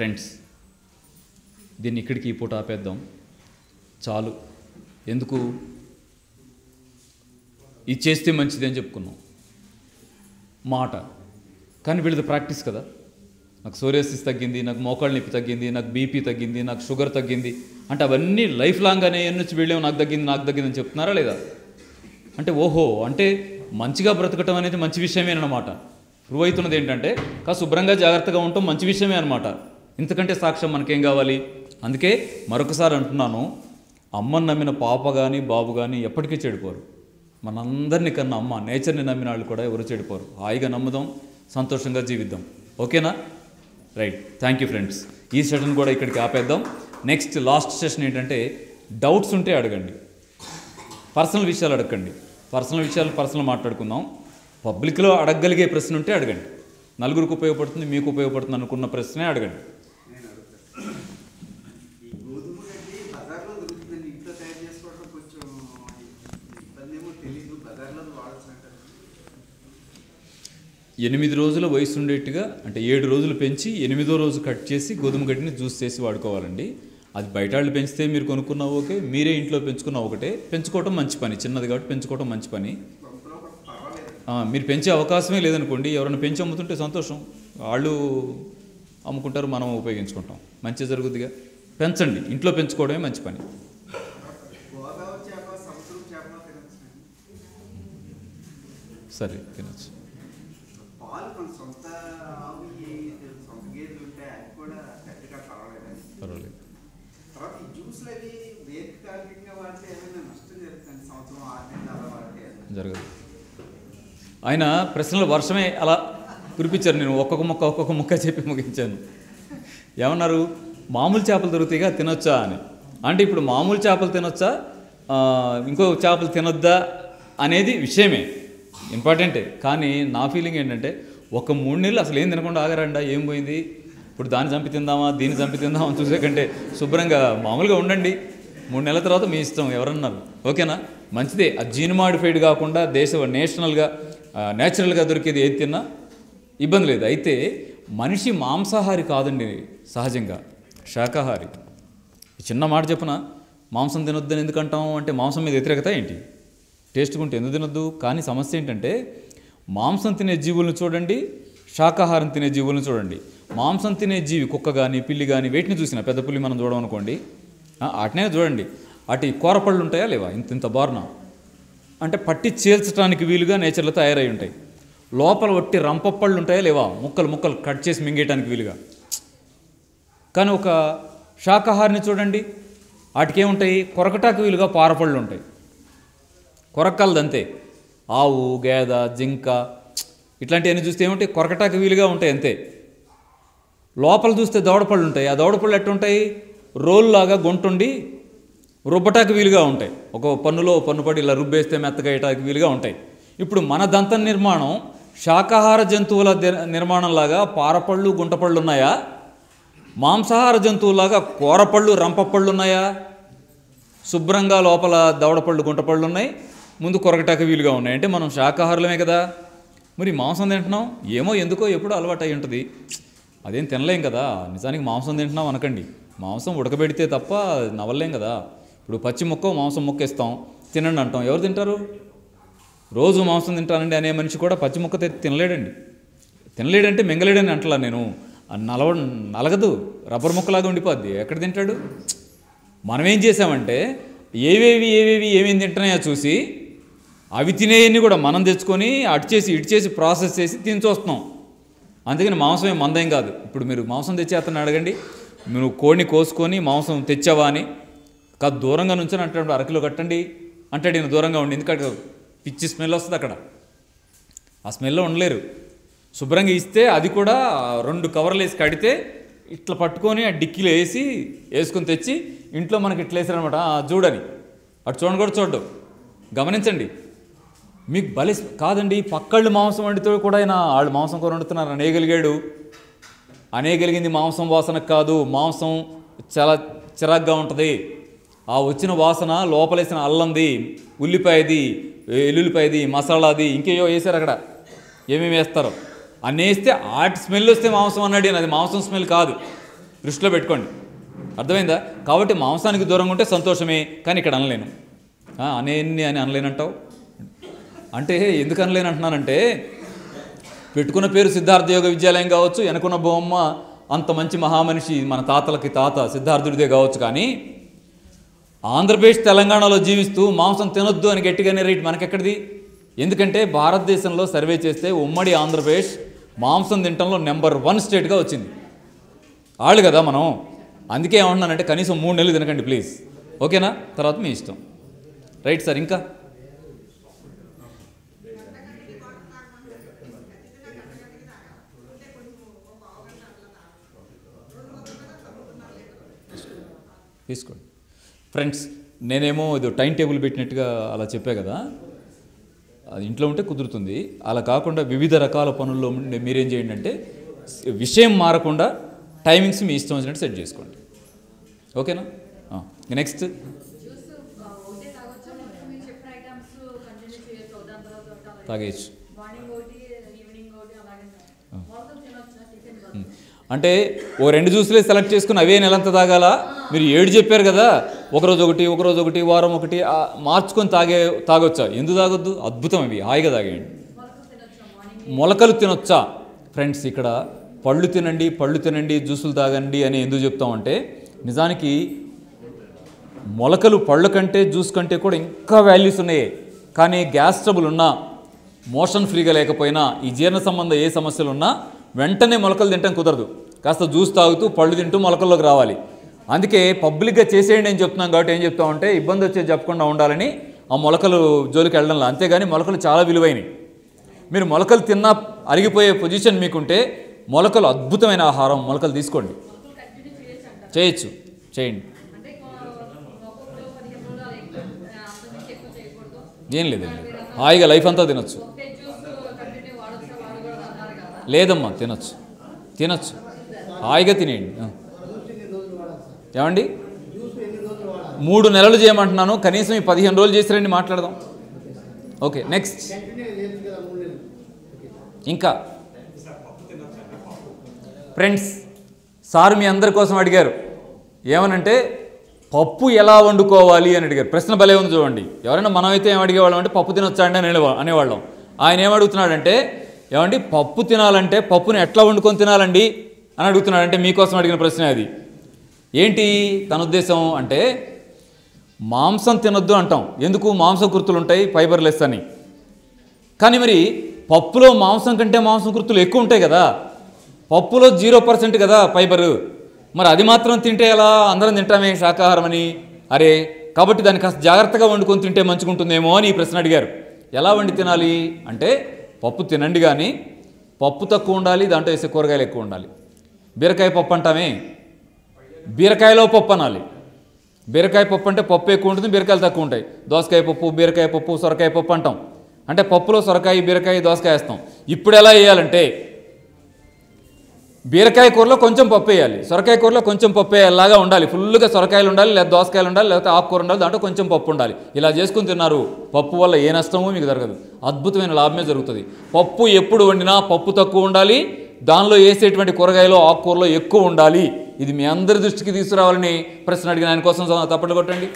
Friends దీన్ని ఇక్కడికి ఈ పూట ఆపేద్దాం. చాలు. ఎందుకు? ఇది చేస్తే మంచిది అని చెప్పుకున్నాం. మాట. కానీ వీళ్ళది ప్రాక్టీస్ కదా. నాకు సోరియాసిస్ తగ్గింది నాకు మోకాళ్ళ నొప్పి తగ్గింది నాకు బీపీ తగ్గింది నాకు షుగర్ తగ్గింది. అంటే అవన్నీ లైఫ్ లాంగ్ అనే నుంచి వెళ్ళాము నాకు తగ్గింది నాకు తగ్గింది అని చెప్తున్నారా లేదా? అంటే ఓహో అంటే మంచిగా బ్రతకటం అనేది మంచి విషయమేనమాట ప్రూవ్ అవుతున్నది ఏంటంటే కాస్త శుభ్రంగా జాగ్రత్తగా ఉండటం మంచి విషయమే అనమాట ఇంతకంటే సాక్ష్యం మనకేం కావాలి? అందుకే మరొకసారి అంటున్నాను అమ్మని నమ్మిన పాప కానీ బాబు కానీ ఎప్పటికీ చెడిపోరు. మనందరినీ కన్నా అమ్మ నేచర్ని నమ్మిన వాళ్ళు కూడా ఎవరు చెడిపోరు. హాయిగా నమ్ముదాం సంతోషంగా జీవిద్దాం. ఓకేనా? రైట్. Thank you friends. ఈ సెషన్ కూడా ఇక్కడికి ఆపేద్దాం. నెక్స్ట్ లాస్ట్ సెషన్ ఏంటంటే డౌట్స్ ఉంటే అడగండి. పర్సనల్ విషయాలు అడగండి. పర్సనల్ విషయాలు పర్సనల్ మాట్లాడుకుందాం. పబ్లిక్లో అడగగలిగే ప్రశ్న ఉంటే అడగండి. నలుగురికి ఉపయోగపడుతుంది మీకు ఉపయోగపడుతుంది అనుకున్న ప్రశ్నే అడగండి నేను అడుగుతాను ఈ గోధుమ గడ్డి బజార్లో దొరుకుతుందండి ఇంట్లో తయారు చేసుకోవడం కొంచెం ఇబ్బంది ఏమో తెలీదు బజార్లో వాడచ్చు అంటారు ఎనిమిది రోజుల వయసు ఉండేట్టుగా అంటే ఏడు రోజులు పెంచి ఎనిమిదో రోజు కట్ చేసి గోధుమ గడ్డిని జ్యూస్ చేసి వాడుకోవాలండి. అది బయట వాళ్ళు పెంచితే మీరు కొనుక్కున్నా ఓకే మీరే ఇంట్లో పెంచుకున్న ఒకటే. పెంచుకోవటం మంచి పని చిన్నది కాబట్టి పెంచుకోవటం మంచి పని. మీరు పెంచే అవకాశమే లేదనుకోండి ఎవరైనా పెంచి అమ్ముతుంటే సంతోషం. వాళ్ళు అమ్ముకుంటారు మనం ఉపయోగించుకుంటాం. మంచి జరుగుద్దిగా. పెంచండి ఇంట్లో పెంచుకోవడమే మంచి పని. సరే తినచ్చు. మన సొంత సొంత గేదెలు ఉంటాయి కూడా పర్వాలేదండి. పర్వాలేదు. తర్వాత ఈ జ్యూస్లు అవి దీర్ఘకాలికంగా వాడితే ఏమైనా నష్టం జరుగుతుంది సంవత్సరం ఆరు నెలలు అలా వాడితే జరగదు. ఆయన ప్రశ్నలు వర్షమే అలా కురిపించారు. నేను ఒక్కొక్క ముక్క ఒక్కొక్క ముక్క చెప్పి ముగించాను. ఏమన్నారు? మామూలు చేపలు దొరుకుతాయిగా తినొచ్చా అని. అంటే ఇప్పుడు మామూలు చేపలు తినొచ్చా? ఇంకో చేపలు తినొద్దా అనేది విషయమే. ఇంపార్టెంటే. కానీ నా ఫీలింగ్ ఏంటంటే ఒక మూడు నెలలు అసలు ఏం తినకుండా ఆగరండా ఏం పోయింది? ఇప్పుడు దాన్ని చంపి తిందామా దీన్ని చంపి తిందామా చూసే కంటే శుభ్రంగా మామూలుగా ఉండండి. మూడు నెలల తర్వాత మీ ఇష్టం ఎవరన్నారు? ఓకేనా? మంచిదే. ఆ జీన్ మాడిఫైడ్ కాకుండా దేశ నేషనల్గా నేచురల్గా దొరికేది ఏది తిన్నా ఇబ్బంది లేదు. అయితే మనిషి మాంసాహారి కాదండి సహజంగా. శాకాహారి. చిన్న మాట చెప్పున మాంసం తినొద్దని ఎందుకంటాం? అంటే మాంసం మీద వ్యతిరేకత ఏంటి? టేస్ట్ ఉంటే ఎందుకు తినొద్దు? కానీ సమస్య ఏంటంటే మాంసం తినే జీవులను చూడండి శాకాహారం తినే జీవులను చూడండి. మాంసం తినే జీవి కుక్క కానీ పిల్లి కానీ వేటిని చూసినా పెద్ద పుల్లి మనం చూడడం అనుకోండి ఆ, వాటినే చూడండి. అటు కూరపళ్ళు ఉంటాయా లేవా? ఇంత ఇంత బారున. అంటే పట్టి చేల్చడానికి వీలుగా నేచర్లో తయారై ఉంటాయి. లోపల వట్టి రంపప్పళ్ళు ఉంటాయా లేవా? ముక్కలు ముక్కలు కట్ చేసి మింగేయడానికి వీలుగా. కానీ ఒక శాకాహారిని చూడండి వాటికి ఏముంటాయి కొరకటాకు వీలుగా పారపళ్ళు ఉంటాయి. కొరక్కలది అంతే ఆవు గేద జింక ఇట్లాంటివన్నీ చూస్తే ఏముంటాయి కొరకటాకు వీలుగా ఉంటాయి అంతే. లోపల చూస్తే దవడపళ్ళు ఉంటాయి. ఆ దవడపళ్ళు ఎట్టుంటాయి? రోల్లాగా గుంటుండి రుబ్బటానికి వీలుగా ఉంటాయి. ఒక పన్నులో పన్ను పడి ఇలా రుబ్బేస్తే మెత్తగా వీలుగా ఉంటాయి. ఇప్పుడు మన దంత నిర్మాణం శాకాహార జంతువుల నిర్మాణంలాగా పారపళ్ళు గుంటపళ్ళు ఉన్నాయా మాంసాహార జంతువులాగా కూరపళ్ళు రంపపళ్ళు ఉన్నాయా శుభ్రంగా లోపల దవడపళ్ళు గుంటపళ్ళు ఉన్నాయి ముందు కొరకటాక వీలుగా ఉన్నాయి. అంటే మనం శాకాహారులమే కదా. మరి మాంసం తింటున్నాం? ఏమో ఎందుకో ఎప్పుడో అలవాటు అయి ఉంటుంది. అదేం తినలేం కదా. నిజానికి మాంసం తింటున్నాం అనకండి. మాంసం ఉడకబెడితే తప్ప నవ్వలేం కదా. ఇప్పుడు పచ్చి ముక్క మాంసం ముక్క ఇస్తాం. తినండి అంటాం. ఎవరు తింటారు? రోజు మాంసం తింటానండి అనే మనిషి కూడా పచ్చి ముక్క తినలేడండి. తినలేడంటే మింగలేడని అంటలా నేను. నలవ నలగదు. రబ్బర్ ముక్కలాగా ఉండిపోద్ది. ఎక్కడ తింటాడు? మనం ఏం చేసామంటే ఏవేవి ఏవేవి ఏమేమి తింటున్నాయో చూసి అవి తినేయన్ని కూడా మనం తెచ్చుకొని అటు చేసి ఇటు చేసి ప్రాసెస్ చేసి తిని చూస్తున్నాం అందుకని మాంసం ఏం మందేం కాదు. ఇప్పుడు మీరు మాంసం తెచ్చే అతను అడగండి. నువ్వు కోడిని కోసుకొని మాంసం తెచ్చావా అని. కాదు దూరంగా నుంచొని అంటాడు అరకిలో కట్టండి. అంటాడు నేను దూరంగా ఉండి. ఎందుకంటే పిచ్చి స్మెల్ వస్తుంది అక్కడ. ఆ స్మెల్లో ఉండలేరు. శుభ్రంగా ఇస్తే అది కూడా రెండు కవర్లు వేసి కడితే ఇట్లా పట్టుకొని ఆ డిక్కీలో వేసి వేసుకొని తెచ్చి ఇంట్లో మనకి ఇట్లా వేసారనమాట చూడని. అటు చూడండి కూడా చూడడం. గమనించండి. మీకు బలి కాదండి పక్కళ్ళు మాంసం వండితో కూడా ఆయన వాళ్ళు మాంసం కూర వండుతున్నారు అనేయగలిగాడు అనేయగలిగింది మాంసం వాసన కాదు మాంసం చాలా చిరాగ్గా ఉంటుంది. ఆ వచ్చిన వాసన లోపలేసిన అల్లంది ఉల్లిపాయది ఎల్లుల్లిపాయది మసాలాది ఇంకేయో వేశారు అక్కడ. ఏమేమి వేస్తారో? అన్నీ వేస్తే ఆటి స్మెల్ వస్తే మాంసం అన్నాడు అది మాంసం స్మెల్ కాదు. దృష్టిలో పెట్టుకోండి. అర్థమైందా? కాబట్టి మాంసానికి దూరంగా ఉంటే సంతోషమే కానీ ఇక్కడ అనలేను. అనే అనేన్ని అని అనలేనంటావు? అంటే ఎందుకు అనలేను అంటున్నానంటే పెట్టుకున్న పేరు సిద్ధార్థ యోగ విద్యాలయం కావచ్చు వెనుకున్న బొమ్మ అంత మంచి మహామనిషి మన తాతలకి తాత సిద్ధార్థుడిదే కావచ్చు కానీ ఆంధ్రప్రదేశ్ తెలంగాణలో జీవిస్తూ మాంసం తినొద్దు అని గట్టిగానే రేట్ మనకెక్కడిది? ఎందుకంటే భారతదేశంలో సర్వే చేస్తే ఉమ్మడి ఆంధ్రప్రదేశ్ మాంసం తినటంలో నెంబర్ వన్ స్టేట్గా వచ్చింది. వాళ్ళు కదా మనం. అందుకే ఏమంటున్నానంటే కనీసం మూడు నెలలు తినకండి ప్లీజ్. ఓకేనా? తర్వాత మీ ఇష్టం. రైట్ సార్ ఇంకా? తీసుకోండి. ఫ్రెండ్స్ నేనేమో ఇది టైం టేబుల్ పెట్టినట్టుగా అలా చెప్పా కదా. అది ఇంట్లో ఉంటే కుదురుతుంది. అలా కాకుండా వివిధ రకాల పనుల్లో మీరేం చేయండి అంటే విషయం మారకుండా టైమింగ్స్ మీ ఇష్టం వచ్చినట్టు సెట్ చేసుకోండి. ఓకేనా? నెక్స్ట్ తాగేయచ్చు. అంటే ఓ రెండు జ్యూస్లే సెలెక్ట్ చేసుకుని అవే నెలంతా తాగాలా? మీరు ఏడు చెప్పారు కదా ఒకరోజు ఒకటి ఒకరోజు ఒకటి వారం ఒకటి మార్చుకొని తాగే తాగొచ్చా? ఎందుకు తాగొద్దు? అద్భుతం ఇవి హాయిగా తాగేయండి. మొలకలు తినొచ్చా మొలకలు తినొచ్చా? ఫ్రెండ్స్ ఇక్కడ పళ్ళు తినండి పళ్ళు తినండి జ్యూసులు తాగండి అని ఎందుకు చెప్తామంటే నిజానికి మొలకలు పళ్ళ కంటే జ్యూస్ కంటే కూడా ఇంకా వాల్యూస్ ఉన్నాయి. కానీ గ్యాస్ ట్రబుల్ ఉన్నా మోషన్ ఫ్రీగా లేకపోయినా ఈ జీర్ణ సంబంధ ఏ సమస్యలు ఉన్నా వెంటనే మొలకలు తినటం కుదరదు. కాస్త జ్యూస్ తాగుతూ పళ్ళు తింటూ మొలకల్లోకి రావాలి. అందుకే పబ్లిక్గా చేసేయండి అని చెప్తున్నాం కాబట్టి ఏం చెప్తామంటే ఇబ్బంది వచ్చేది చెప్పకుండా ఉండాలని ఆ మొలకలు జోలికి వెళ్ళడంలో. అంతేగాని మొలకలు చాలా విలువైనవి. మీరు మొలకలు తిన్నా అరిగిపోయే పొజిషన్ మీకుంటే మొలకలు అద్భుతమైన ఆహారం మొలకలు తీసుకోండి. చేయొచ్చు. చేయండి. ఏం లేదండి. హాయిగా లైఫ్ అంతా తినొచ్చు. లేదమ్మా తినొచ్చు. తినొచ్చు. హాయిగా తినేయండి. ఏమండి? మూడు నెలలు చేయమంటున్నాను. కనీసం ఈ పదిహేను రోజులు చేసిరండి మాట్లాడదాం. Okay next. ఇంకా. ఫ్రెండ్స్ సార్ మీ అందరి కోసం అడిగారు. ఏమనంటే పప్పు ఎలా వండుకోవాలి అని అడిగారు. ప్రశ్న భలే ఉంది చూడండి. ఎవరైనా మనమైతే ఏం అడిగేవాళ్ళం అంటే పప్పు తినొచ్చా అండి అని అనేవాళ్ళం. ఆయన ఏమడుగుతున్నాడంటే ఏమండి పప్పు తినాలంటే పప్పుని ఎట్లా వండుకొని తినాలండి? అని అడుగుతున్నాడంటే మీకోసం అడిగిన ప్రశ్న అది. ఏంటి తన ఉద్దేశం అంటే మాంసం తినొద్దు అంటాం. ఎందుకు? మాంసం కృతులు ఉంటాయి ఫైబర్ లెస్ అని. కానీ మరి పప్పులో మాంసం కంటే మాంసం కృతులు ఎక్కువ ఉంటాయి కదా. పప్పులో జీరో పర్సెంట్ కదా ఫైబరు. మరి అది మాత్రం తింటే ఎలా? అందరం తింటామే శాకాహారం అని. అరే కాబట్టి దాన్ని కాస్త జాగ్రత్తగా వండుకొని తింటే మంచిగుంటుందేమో అని ఈ ప్రశ్న అడిగారు. ఎలా వండి తినాలి? అంటే పప్పు తినండి కానీ పప్పు తక్కువ ఉండాలి దాంట్లో వేసే కూరగాయలు ఎక్కువ ఉండాలి. బీరకాయ పప్పు అంటామే. బీరకాయలో పప్పు అనాలి. బీరకాయ పప్పు అంటే పప్పు ఎక్కువ ఉంటుంది బీరకాయలు తక్కువ ఉంటాయి. దోసకాయ పప్పు బీరకాయ పప్పు సొరకాయ పప్పు అంటాం. అంటే పప్పులో సొరకాయ బీరకాయ దోసకాయ వేస్తాం. ఇప్పుడు ఎలా వేయాలంటే బీరకాయ కూరలో కొంచెం పప్పు వేయాలి. సొరకాయ కూరలో కొంచెం పప్పు వేయాలాగా ఉండాలి. ఫుల్గా సొరకాయలు ఉండాలి లేదా దోసకాయలు ఉండాలి లేకపోతే ఆకుకూర ఉండాలి దాంట్లో కొంచెం పప్పు ఉండాలి. ఇలా చేసుకుని తిన్నారు పప్పు వల్ల ఏ నష్టమూ మీకు జరగదు. అద్భుతమైన లాభమే జరుగుతుంది. పప్పు ఎప్పుడు వండినా పప్పు తక్కువ ఉండాలి. దానిలో వేసేటువంటి కూరగాయలు ఆకుకూరలో ఎక్కువ ఉండాలి. ఇది మీ అందరి దృష్టికి తీసుకురావాలని ప్రశ్న అడిగిన ఆయన కోసం తప్పట్లు కొట్టండి.